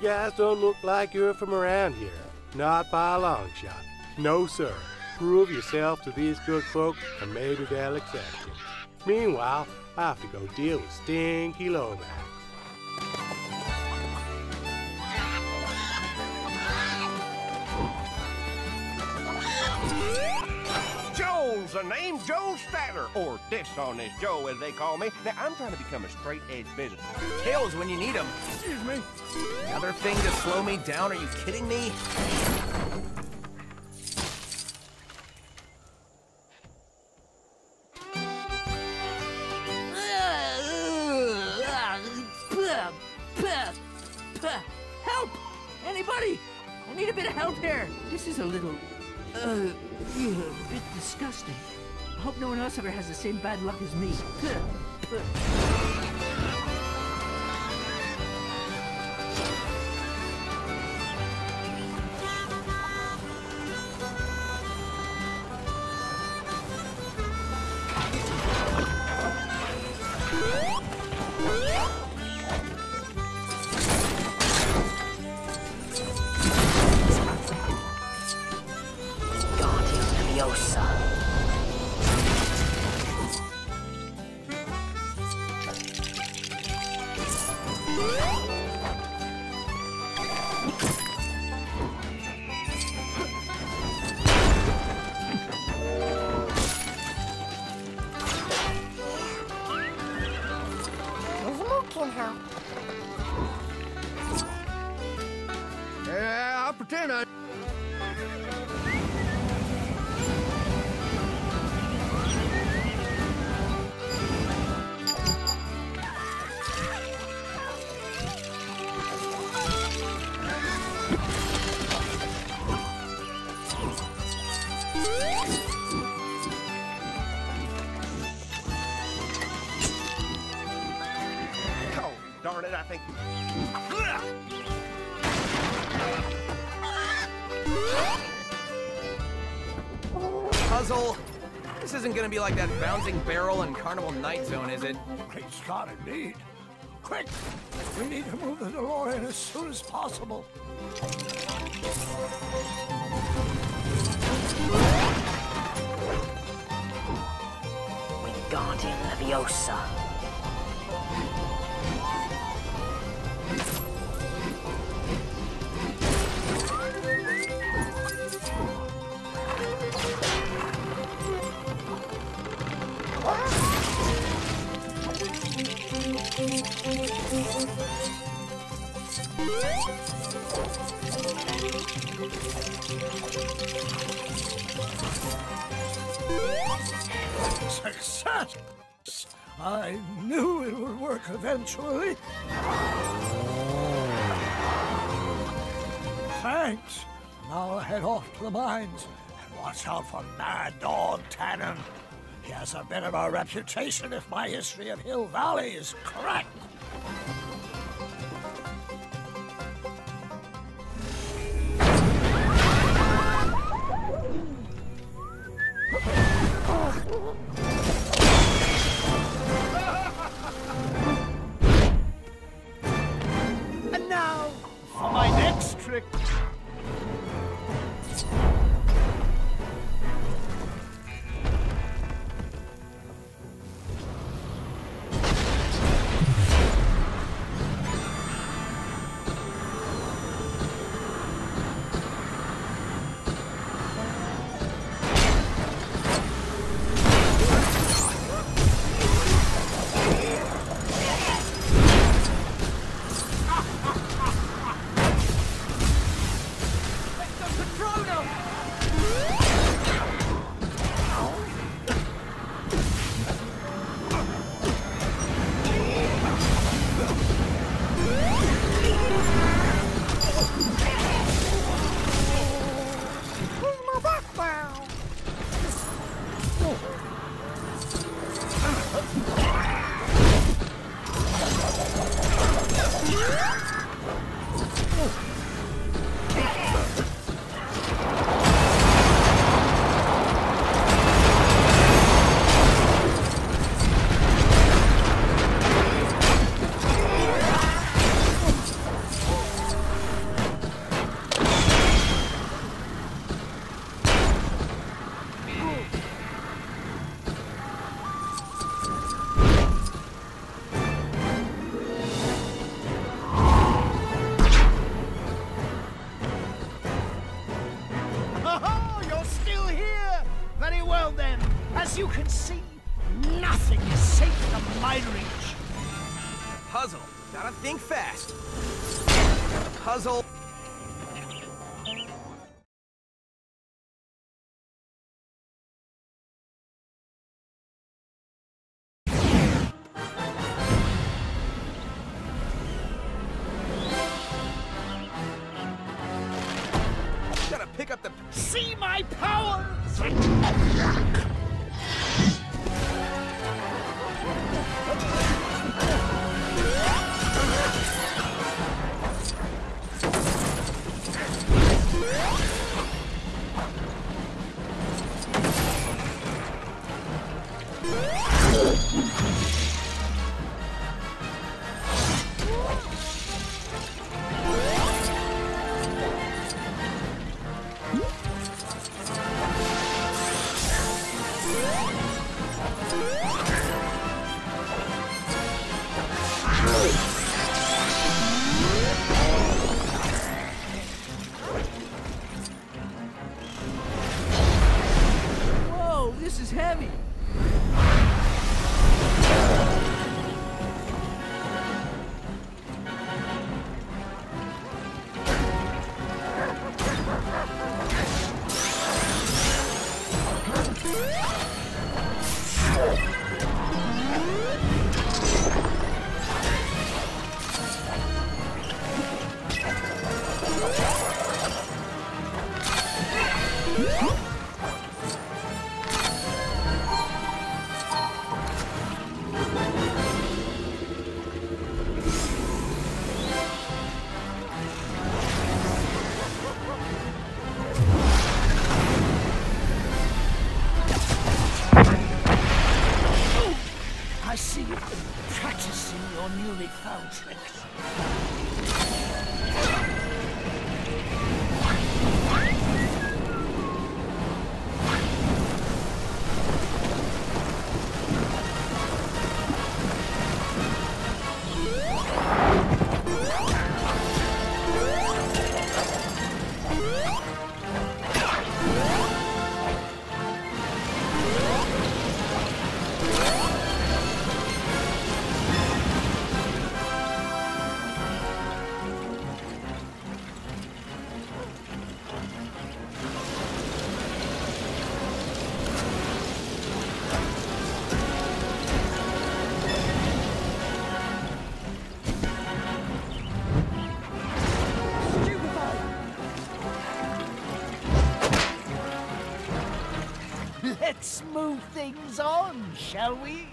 guys don't look like you're from around here. Not by a long shot. No, sir. Prove yourself to these good folk, and maybe they'll accept you. Meanwhile, I have to go deal with Stinky Lomax. Joe's the name, Joe Statler, or Dishonest Joe as they call me. Now, I'm trying to become a straight-edge businessman. Tails when you need them. Excuse me. Another thing to slow me down? Are you kidding me? Help! Anybody? I need a bit of help here. This is a little, uh, a bit disgusting. I hope no one else ever has the same bad luck as me. Puzzle. This isn't gonna be like that bouncing barrel in Carnival Night Zone, is it? Great Scott, indeed. Quick! We need to move the DeLorean as soon as possible. Wingardium Leviosa. Success! I knew it would work eventually. Thanks. Now I'll head off to the mines and watch out for Mad Dog Tannen. He has a bit of a reputation if my history of Hill Valley is correct. perfect. Next trick. you can see, nothing is safe from my reach. Puzzle. Gotta think fast. Puzzle. Gotta pick up the. See my powers! Whoa, heavy. Your newly found tricks. Move things on, shall we?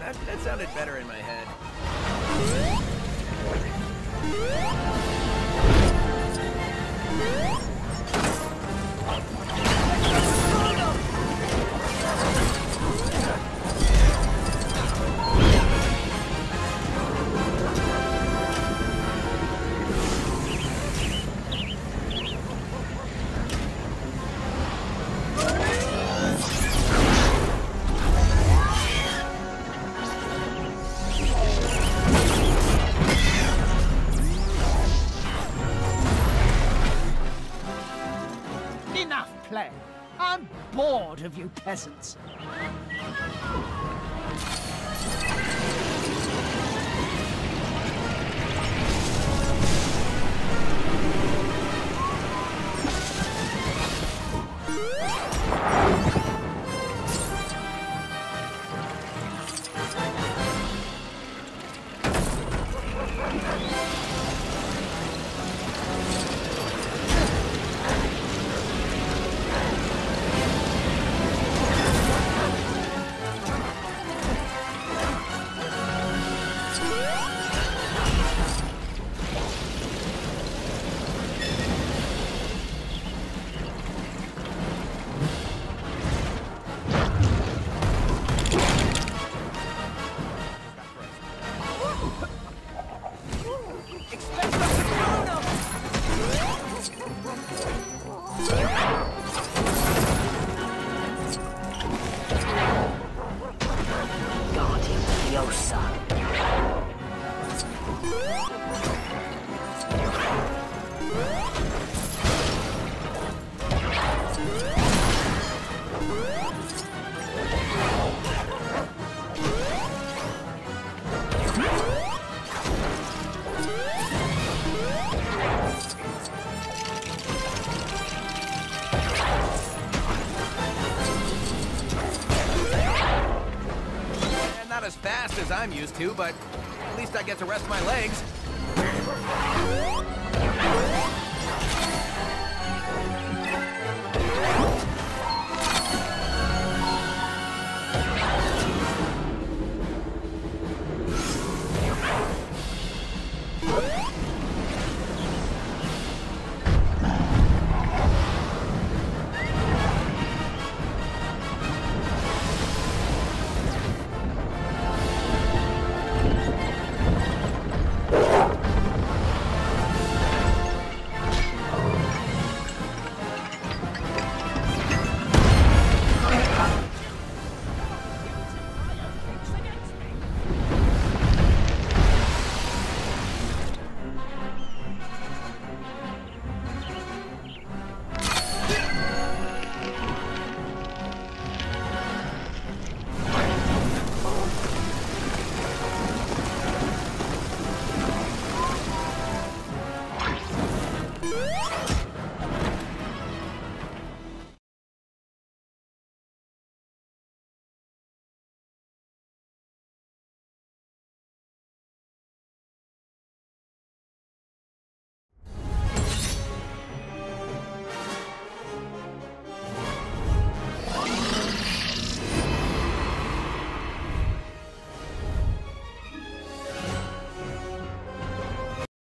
That, that sounded better in my head. Of you peasants. Medusa. As fast as I'm used to, but at least I get to rest my legs.